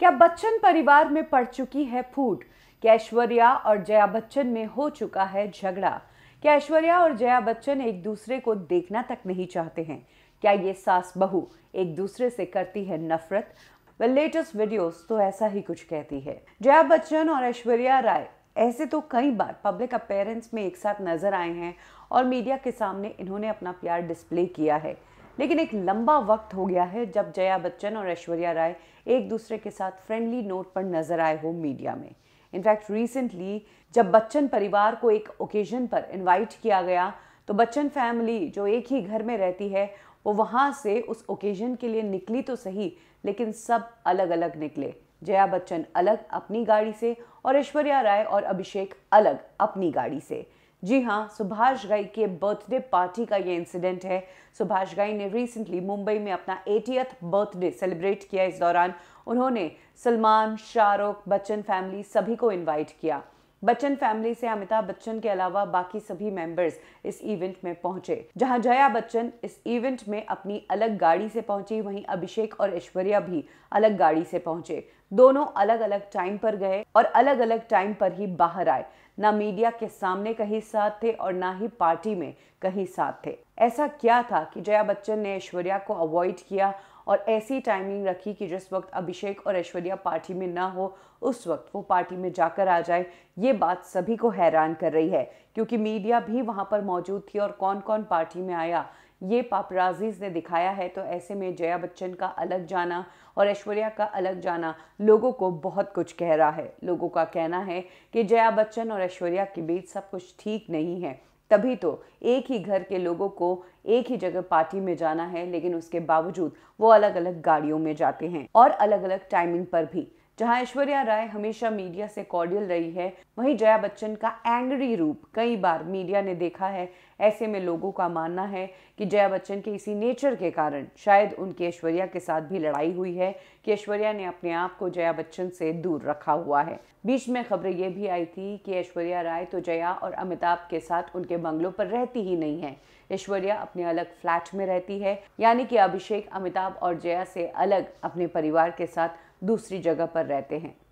क्या बच्चन परिवार में पड़ चुकी है फूट? क्या ऐश्वर्या और जया बच्चन में हो चुका है झगड़ा? क्या ऐश्वर्या और जया बच्चन एक दूसरे को देखना तक नहीं चाहते हैं? क्या ये सास बहू एक दूसरे से करती है नफरत? व लेटेस्ट वीडियोस तो ऐसा ही कुछ कहती है। जया बच्चन और ऐश्वर्या राय, ऐसे तो कई बार पब्लिक अपेयरेंस में एक साथ नज़र आए हैं और मीडिया के सामने इन्होंने अपना प्यार डिस्प्ले किया है। लेकिन एक लंबा वक्त हो गया है जब जया बच्चन और ऐश्वर्या राय एक दूसरे के साथ फ्रेंडली नोट पर नज़र आए हो मीडिया में। इनफैक्ट रिसेंटली जब बच्चन परिवार को एक ओकेजन पर इनवाइट किया गया तो बच्चन फैमिली जो एक ही घर में रहती है, वो वहाँ से उस ओकेजन के लिए निकली तो सही, लेकिन सब अलग अलग निकले। जया बच्चन अलग अपनी गाड़ी से और ऐश्वर्या राय और अभिषेक अलग अपनी गाड़ी से। जी हाँ सुभाष घई के बर्थडे पार्टी का ये इंसिडेंट है। सुभाष घई ने रिसेंटली मुंबई में अपना एटीएथ बर्थडे सेलिब्रेट किया। इस दौरान उन्होंने सलमान, शाहरुख, बच्चन फैमिली सभी को इनवाइट किया। बच्चन फैमिली से अमिताभ बच्चन के अलावा बाकी सभी मेंबर्स इस इवेंट में पहुँचे। जहाँ जया बच्चन इस इवेंट में अपनी अलग गाड़ी से पहुँची, वहीं अभिषेक और ऐश्वर्या भी अलग गाड़ी से पहुँचे। दोनों अलग अलग टाइम पर गए और अलग अलग टाइम पर ही बाहर आए। ना मीडिया के सामने कहीं साथ थे और ना ही पार्टी में कहीं साथ थे। ऐसा क्या था कि जया बच्चन ने ऐश्वर्या को अवॉइड किया और ऐसी टाइमिंग रखी कि जिस वक्त अभिषेक और ऐश्वर्या पार्टी में ना हो, उस वक्त वो पार्टी में जाकर आ जाए। ये बात सभी को हैरान कर रही है, क्योंकि मीडिया भी वहाँ पर मौजूद थी और कौन कौन पार्टी में आया ये पापराजीज ने दिखाया है तो ऐसे में जया बच्चन का अलग जाना और ऐश्वर्या का अलग जाना लोगों को बहुत कुछ कह रहा है। लोगों का कहना है कि जया बच्चन और ऐश्वर्या के बीच सब कुछ ठीक नहीं है। तभी तो एक ही घर के लोगों को एक ही जगह पार्टी में जाना है, लेकिन उसके बावजूद वो अलग अलग गाड़ियों में जाते हैं और अलग अलग टाइमिंग पर भी। जहाँ ऐश्वर्या राय हमेशा मीडिया से कॉर्डियल रही है, वहीं जया बच्चन का एंग्री रूप कई बार मीडिया ने देखा है। ऐसे में लोगों का मानना है कि जया बच्चन के इसी नेचर के कारण शायद उनकी ऐश्वर्या के साथ भी लड़ाई हुई है कि ऐश्वर्या ने अपने आप को जया बच्चन से दूर रखा हुआ है। बीच में खबरें ये भी आई थी कि ऐश्वर्या राय तो जया और अमिताभ के साथ उनके बंगलों पर रहती ही नहीं है। ऐश्वर्या अपने अलग फ्लैट में रहती है, यानी कि अभिषेक, अमिताभ और जया से अलग अपने परिवार के साथ दूसरी जगह पर रहते हैं।